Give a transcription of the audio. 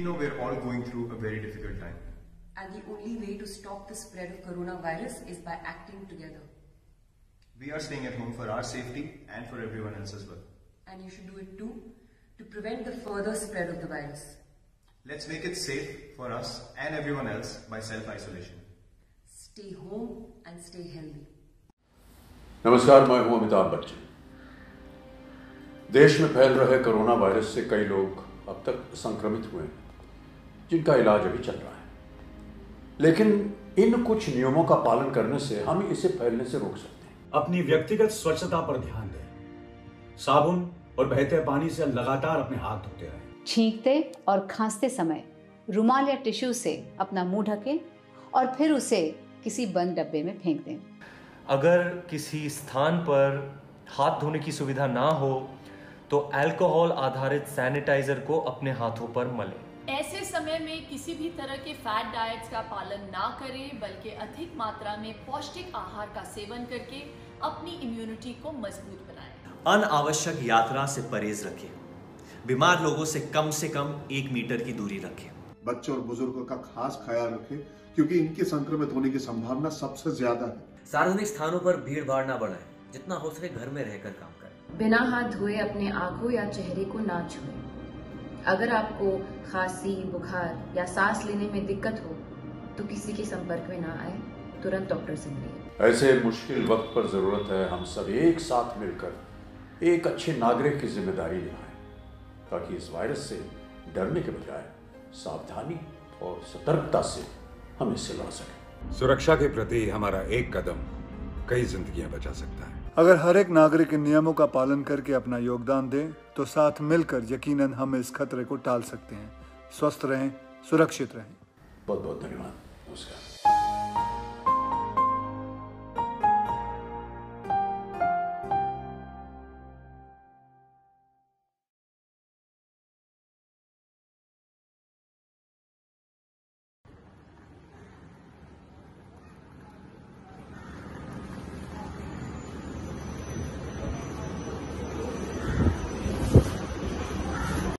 We know we're all going through a very difficult time. And the only way to stop the spread of coronavirus is by acting together. We are staying at home for our safety and for everyone else as well. And you should do it too to prevent the further spread of the virus. Let's make it safe for us and everyone else by self isolation. Stay home and stay healthy. नमस्कार मैं हूं अमिताभ बच्चन देश में फैल रहे corona virus से कई लोग अब तक संक्रमित हुए हैं जिनका इलाज अभी चल रहा है। लेकिन इन कुछ नियमों का पालन करने से हम इसे फैलने से रोक सकते हैं। अपनी व्यक्तिगत स्वच्छता पर ध्यान दें। साबुन और बहते पानी से लगातार अपने हाथ धोते रहें। छींकते और खांसते समय रुमाल या टिश्यू से अपना मुँह ढकें और फिर उसे किसी बंद डब्बे में फेंक दें। अगर किसी स्थान पर हाथ धोने की सुविधा ना हो तो अल्कोहल आधारित सैनिटाइजर को अपने हाथों पर मलें। ऐसे समय में किसी भी तरह के फैट डाइट्स का पालन ना करें बल्कि अधिक मात्रा में पौष्टिक आहार का सेवन करके अपनी इम्यूनिटी को मज़बूत बनाएँ। अनावश्यक यात्रा से परहेज रखें। बीमार लोगों से कम से कम एक मीटर की दूरी रखें। बच्चों और बुज़ुर्गों का खास ख्याल रखें क्योंकि इनके संक्रमित होने की संभावना सबसे ज़्यादा है। सार्वजनिक स्थानों पर भीड़ भाड़ ना बढ़ाए जितना हो सके घर में रहकर काम करें। बिना हाथ धोए अपने आँखों या चेहरे को ना छुएँ। अगर आपको खांसी बुखार या सांस लेने में दिक्कत हो तो किसी के संपर्क में ना आए तुरंत डॉक्टर से मिलिए। ऐसे मुश्किल वक्त पर ज़रूरत है हम सब एक साथ मिलकर एक अच्छे नागरिक की ज़िम्मेदारी निभाएँ ताकि इस वायरस से डरने के बजाय सावधानी और सतर्कता से हम इससे लड़ सकें। सुरक्षा के प्रति हमारा एक कदम कई जिंदगियाँ बचा सकता है। अगर हर एक नागरिक इन नियमों का पालन करके अपना योगदान दें तो साथ मिलकर यकीनन हम इस खतरे को टाल सकते हैं। स्वस्थ रहें, सुरक्षित रहें। बहुत बहुत धन्यवाद। नमस्कार।